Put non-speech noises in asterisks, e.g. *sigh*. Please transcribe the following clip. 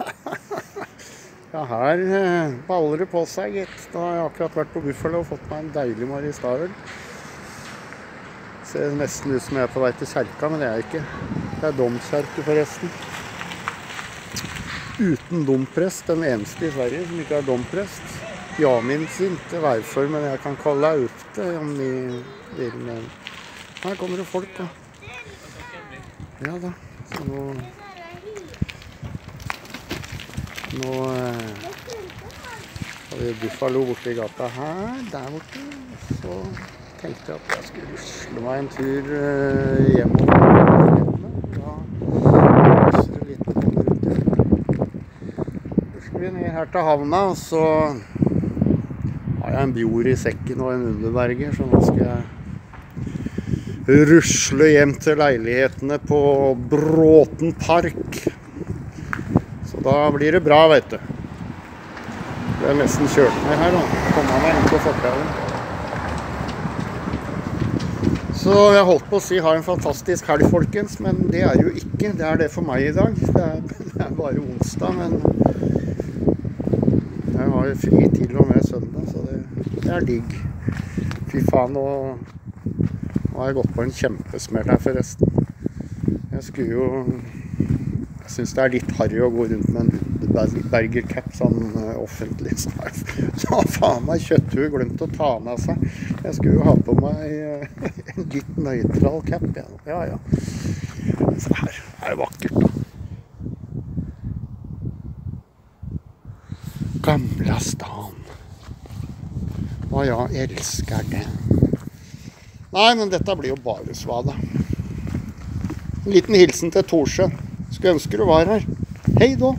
*laughs* Ja, her eh, baller det på seg, gitt. Da har jeg akkurat vært på Buffalo og fått meg en deilig Maristaøl. Ser nesten ut som jeg er på vei til kjerka, men det er jeg ikke. Det er domkjerke, forresten. Uten domprest. Den eneste i Sverige som ikke er domprest. Ja, minst ikke hvorfor, men jeg kan kalle deg opp det om de vil. Men her kommer det folk, da. Ja da. Så nå Nå eh, har vi Buffalo borti gata her, der borte. Så tenkte jeg at jeg skulle rusle meg en tur eh, hjemover. Da rusler vi litt. Rusler vi ned her til havna, og så har jeg en Bjord i sekken og en Underberger, så nå skal jeg rusle hjem til leilighetene på Bråten park. Så da blir det bra, veit du. Jeg er nesten kjørt ned her, da. Komme meg inn på fortauet. Så jeg holdt på å si ha en fantastisk helg, folkens, men det er jo ikke. Det er det for meg i dag. Det er, *laughs* det er bare onsdag, men jeg har fri til og med søndag, så det, det er digg. Fy faen, nå, nå har jeg gått på en kjempesmell her, forresten. Jeg skulle jo syns det er litt harry å gå rundt med en Berger-cap sånn eh, offentlig. *laughs* Så har faen meg kjøtthue glemt å ta med seg. Jeg skulle jo ha på meg eh, *laughs* en litt nøytral cap. Ja, ja. ja. Så her er det vakkert, da. Gamla stan. Å ja, elsker det. Nei, men dette blir jo bare svada. En liten hilsen til Torsjø. Skulle ønske du var her. Hei då.